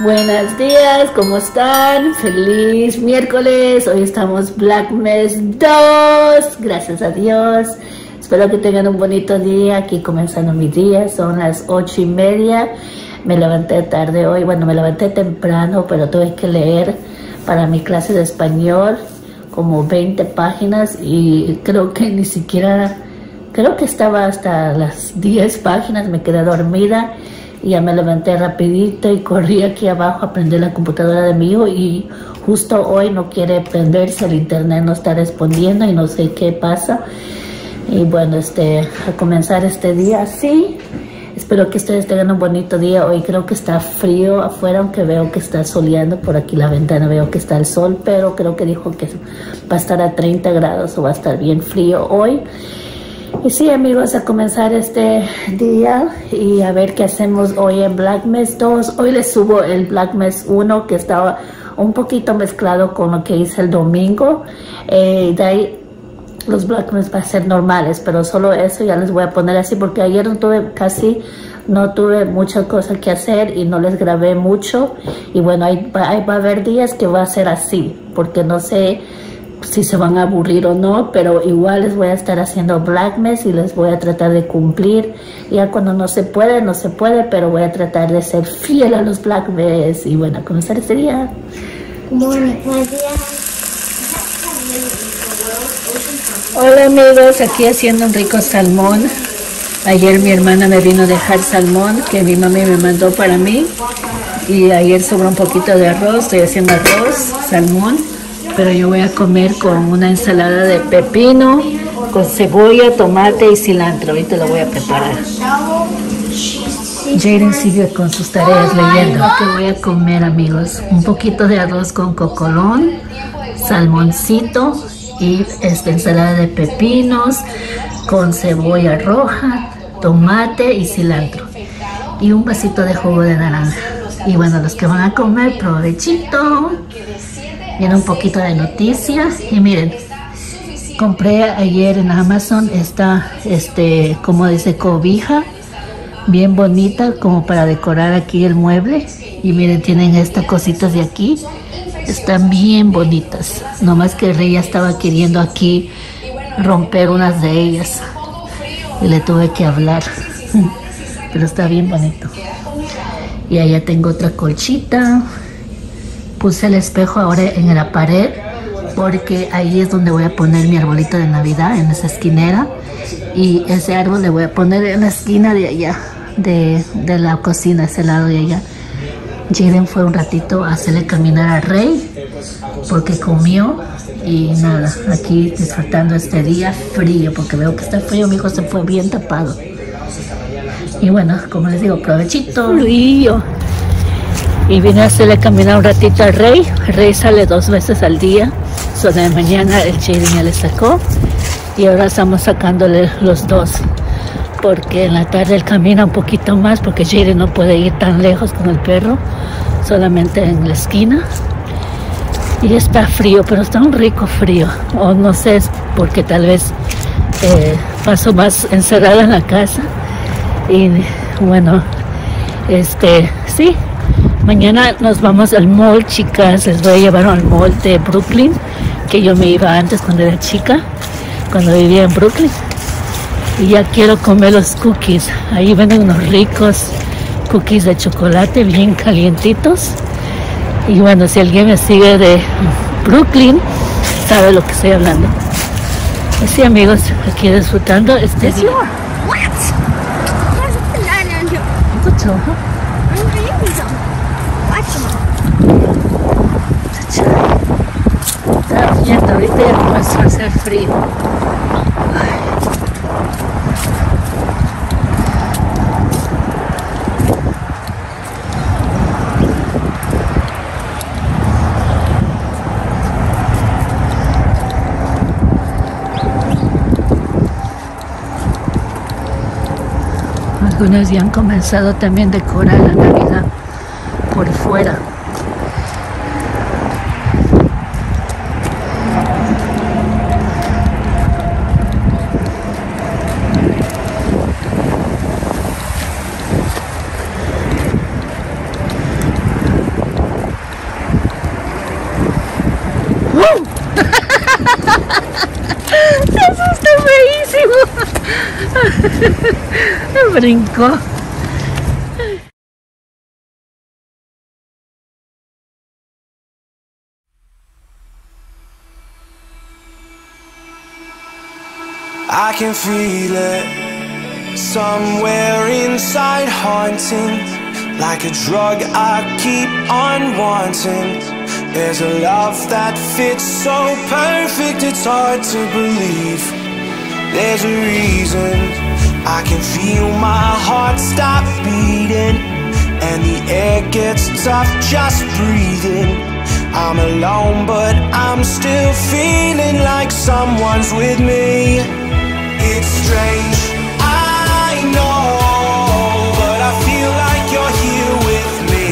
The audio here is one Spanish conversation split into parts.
Buenos días, ¿cómo están? Feliz miércoles. Hoy estamos Black Mes 2. Gracias a Dios. Espero que tengan un bonito día. Aquí comenzando mi día. Son las ocho y media. Me levanté tarde hoy. Bueno, me levanté temprano, pero tuve que leer para mi clase de español como 20 páginas y creo que ni siquiera, creo que estaba hasta las 10 páginas. Me quedé dormida ya me levanté rapidito y corrí aquí abajo a prender la computadora de mi hijo y justo hoy no quiere prenderse, el internet no está respondiendo y no sé qué pasa. Y bueno, este, a comenzar este día así. Espero que ustedes tengan un bonito día. Hoy creo que está frío afuera, aunque veo que está soleando por aquí la ventana, veo que está el sol, pero creo que dijo que va a estar a 30 grados o va a estar bien frío hoy. Y sí, amigos, a comenzar este día y a ver qué hacemos hoy en Black Mess 2. Hoy les subo el Black Mess 1 que estaba un poquito mezclado con lo que hice el domingo. Eh, de ahí los Black Mess va a ser normales, pero solo eso ya les voy a poner así porque ayer no tuve casi, no tuve mucha cosa que hacer y no les grabé mucho. Y bueno, ahí va, ahí va a haber días que va a ser así, porque no sé si se van a aburrir o no, pero igual les voy a estar haciendo Blackness y les voy a tratar de cumplir. Ya cuando no se puede, no se puede, pero voy a tratar de ser fiel a los Blackness. Y bueno, a comenzar este día. Hola amigos, aquí haciendo un rico salmón. Ayer mi hermana me vino a dejar salmón que mi mami me mandó para mí. Y ayer sobró un poquito de arroz, estoy haciendo arroz, salmón pero yo voy a comer con una ensalada de pepino, con cebolla, tomate y cilantro. Ahorita lo voy a preparar. Jaden sigue con sus tareas leyendo. ¿Qué voy a comer, amigos? Un poquito de arroz con cocolón, salmoncito y esta ensalada de pepinos con cebolla roja, tomate y cilantro. Y un vasito de jugo de naranja. Y bueno, los que van a comer, provechito. Viene un poquito de noticias y miren, compré ayer en Amazon esta, este, como dice, cobija, bien bonita como para decorar aquí el mueble. Y miren, tienen estas cositas de aquí, están bien bonitas. Nomás que Rey ya estaba queriendo aquí romper unas de ellas y le tuve que hablar, pero está bien bonito. Y allá tengo otra colchita, Puse el espejo ahora en la pared porque ahí es donde voy a poner mi arbolito de Navidad, en esa esquinera. Y ese árbol le voy a poner en la esquina de allá, de, la cocina, ese lado de allá. Jaden fue un ratito a hacerle caminar al rey porque comió y nada, aquí disfrutando este día frío porque veo que está frío, mi hijo se fue bien tapado. Y bueno, como les digo, provechito. Frío y vine a hacerle caminar un ratito al rey. Rey sale dos veces al día. So de mañana el Jaden ya le sacó y ahora estamos sacándole los dos porque en la tarde él camina un poquito más porque Jaden no puede ir tan lejos con el perro, solamente en la esquina. Y está frío, pero está un rico frío. O no sé, porque tal vez eh, paso más encerrada en la casa. Y bueno, este, sí, Mañana nos vamos al mall, chicas. Les voy a llevar al mall de Brooklyn, que yo me iba antes cuando era chica, cuando vivía en Brooklyn. Y ya quiero comer los cookies. Ahí venden unos ricos cookies de chocolate bien calientitos. Y bueno, si alguien me sigue de Brooklyn, sabe lo que estoy hablando. Así amigos, aquí disfrutando este día. Está ahorita ya comenzó a hacer frío. Algunos ya han comenzado también a decorar la Navidad por fuera. Brincó. I can feel it somewhere inside, haunting like a drug. I keep on wanting. There's a love that fits so perfect, it's hard to believe. There's a reason I can feel my heart stop beating, and the air gets tough just breathing. I'm alone, but I'm still feeling like someone's with me. It's strange, I know, but I feel like you're here with me.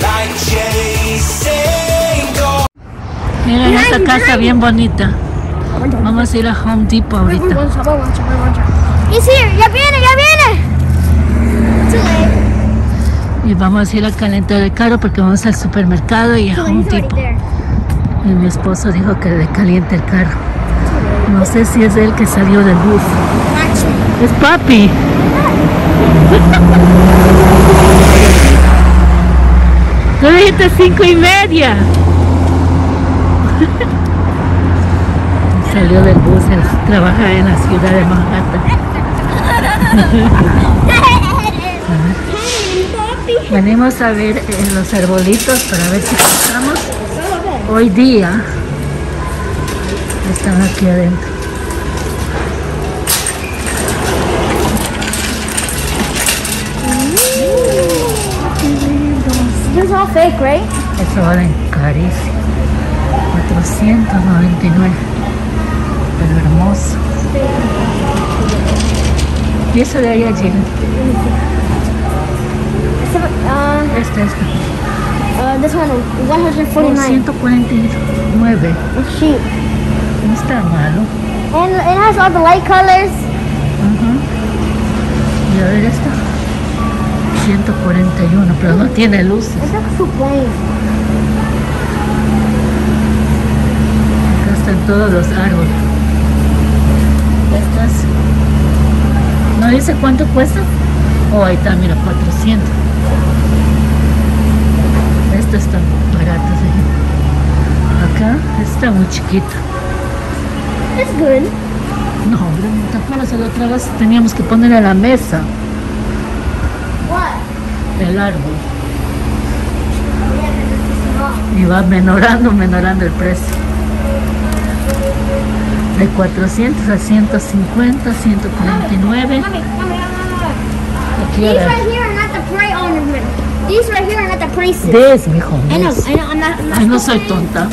Like chasing gold. Miren esta casa bien bonita. Vamos a ir a Home Depot ahorita. He's here. Ya viene, ya viene. Too late. Y vamos a ir a calentar el carro porque vamos al supermercado y a Depot. there. Y mi esposo dijo que le caliente el carro. No sé si es él que salió del bus. Es papi. Tú dijiste cinco y media. Salió del bus, él trabaja en la ciudad de Manhattan. Venimos a ver eh, los arbolitos para ver si pasamos. Hoy día están aquí adentro. Is all fake, right? Eso vale carísimo. 499. Pero hermoso. Y eso de ahí allí. Uh, Este, este. uh, this one, 149. 149. It's cheap. No está malo. And it has all the light colors. Ajá. Y a ver esta. 141, pero no tiene luces. It looks so. Acá están todos los árboles. Estas. ¿No dice cuánto cuesta? Oh, ahí está, mira, 400. Estas están baratas. ¿eh? Acá está muy chiquita. It's good. No, ¿te acuerdas la otra vez? Teníamos que poner a la mesa What? el árbol. Y va menorando, menorando el precio. De 400 a 150, 149. Mommy, mommy, mommy, Aquí These right here are not the prey ornament. These right here are not the prices. Des, mijo. I know. I know, I'm not, I'm not Ay, no soy tonta.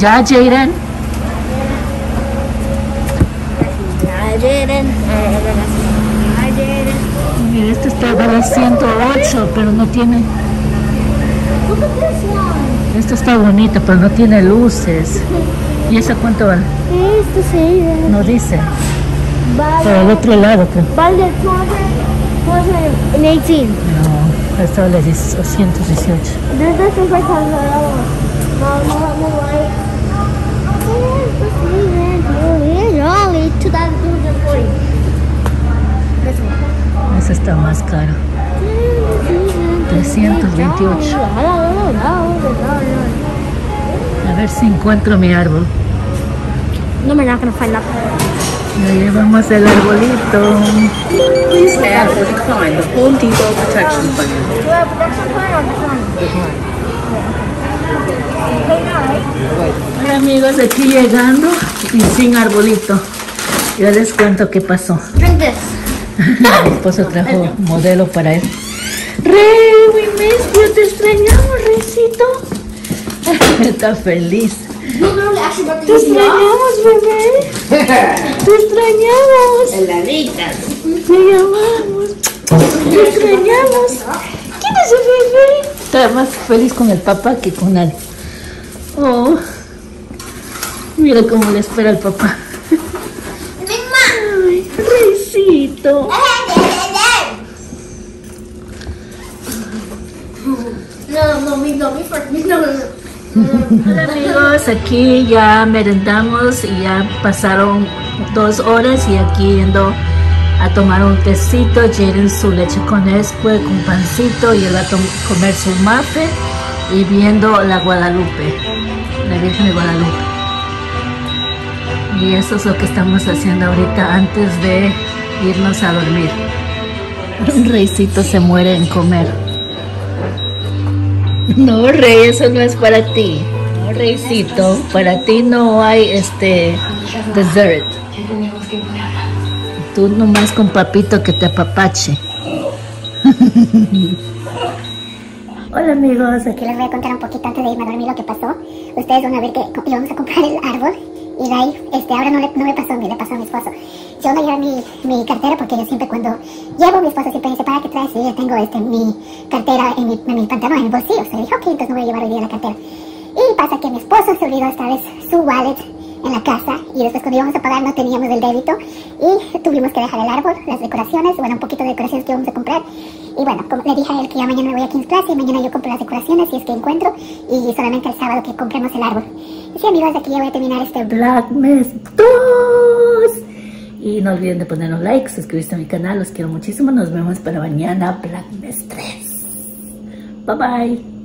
Ya, Jaden. Didn't. I didn't. Mira, este está vale 108, pero no tiene. This. Esta está bonita, pero no tiene luces. ¿Y esa cuánto vale? The same. No dice. Vale. Pero al otro lado, creo. Vale 200, 218. No, esta vale 10 218. This, this is like a little. No, no, no, right. It's the same. It's only 2,240. This one. Esa está más cara. 328. A ver si encuentro mi árbol. No, find nothing. Ya llevamos el arbolito. Please add or decline the Home Depot Protection Plan. Do you have a protection plan or this one? Okay, now, right? Hola amigos, aquí llegando y sin arbolito. Ya les cuento qué pasó. Mi esposo trajo modelo para él. Rey, we missed you. Te extrañamos, Reycito. Está feliz. No, no, Te extrañamos, bebé. Te extrañamos. Heladitas. Te llamamos. Te extrañamos. ¿Quién es el bebé? Está más feliz con el papá que con él. Oh. Mira cómo le espera el papá. Ay, Reycito. No, no, me, no, me first. Me, no, no, no. Hola amigos, aquí ya merendamos y ya pasaron dos horas y aquí yendo a tomar un tecito, Jaden su leche con escue, con pancito y él va a comer su muffin y viendo la Guadalupe, la Virgen de Guadalupe. Y eso es lo que estamos haciendo ahorita antes de irnos a dormir. Un reycito se muere en comer. No, rey, eso no es para ti. No, reycito, para ti no hay este dessert. Tú nomás con papito que te apapache. Hola amigos, aquí les voy a contar un poquito antes de irme a dormir lo que pasó. Ustedes van a ver que íbamos a comprar el árbol y de ahí, este, ahora no, le, no me pasó a mí, le pasó a mi esposo. Yo no llevo mi, mi cartera porque yo siempre cuando llevo, mi esposo siempre dice, ¿para qué traes? Y yo tengo este, mi cartera en mi, en mi pantalón, en el bolsillo. Se dijo, ok, entonces no voy a llevar hoy día la cartera. Y pasa que mi esposo se olvidó esta vez su wallet en la casa y después cuando íbamos a pagar no teníamos el débito y tuvimos que dejar el árbol, las decoraciones, bueno, un poquito de decoraciones que íbamos a comprar y bueno, le dije a él que ya mañana me voy a King's Place y mañana yo compro las decoraciones si es que encuentro y solamente el sábado que compremos el árbol. Y sí amigos, aquí ya voy a terminar este Blackmas 2 y no olviden de poner un like, suscribirse a mi canal, los quiero muchísimo, nos vemos para mañana Blackmas 3. Bye bye.